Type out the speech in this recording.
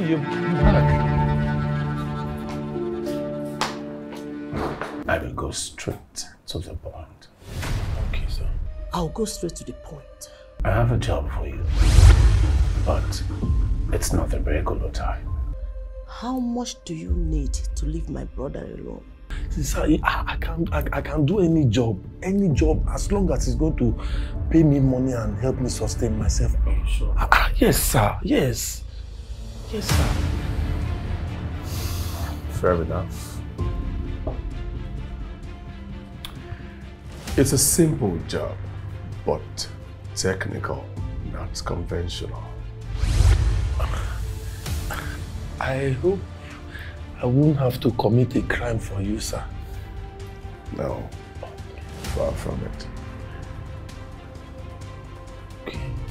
you're mad. I will go straight to the point. Okay, sir. I'll go straight to the point. I have a job for you, but it's not a regular time. How much do you need to leave my brother alone? See, sir, I, I can I, I can do any job, any job, as long as it's going to pay me money and help me sustain myself. Are you sure? Ah, ah, yes, sir. Yes. Yes, sir. Fair enough. It's a simple job, but technical, not conventional. I hope I won't have to commit a crime for you, sir. No, far from it. Okay.